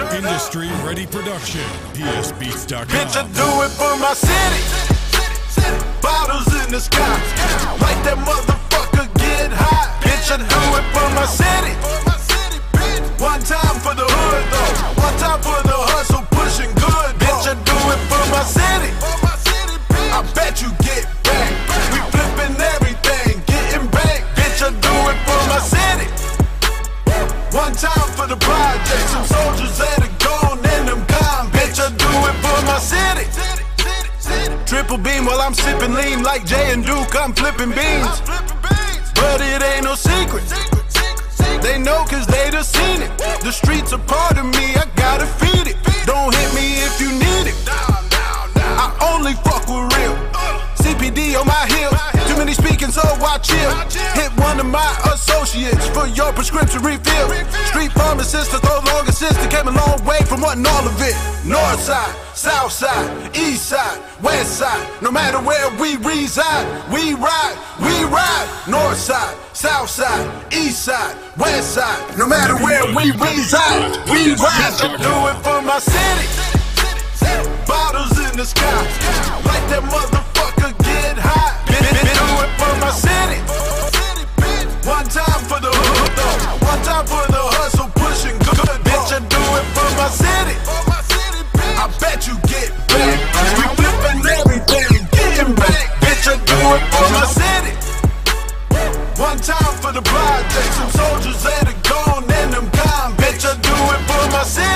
Industry ready production. PSBeats.com. Bitch, I do it for my city. Bottles in the sky. Like that motherfucker time for the project. Some soldiers that are gone and them gone. Bitch, I do it for my city. Triple beam while I'm sipping lean like Jay and Duke. I'm flipping beans. But it ain't no secret. They know cause they done seen it. The streets are part of me, I gotta feed it. Don't hit me if you need it. I only fuck with real. CPD on my heel. Too many speaking, so I chill. Hit one of my associates for your prescription refill. Street pharmacist, a throw long assistant. Came a long way from wanting all of it. North side, south side, east side, west side. No matter where we reside, we ride, we ride. North side, south side, east side, west side. No matter where we reside, we ride. Do it it. I said. One time for the project. some soldiers that are gone and them gone. Bitch, I do it for my city.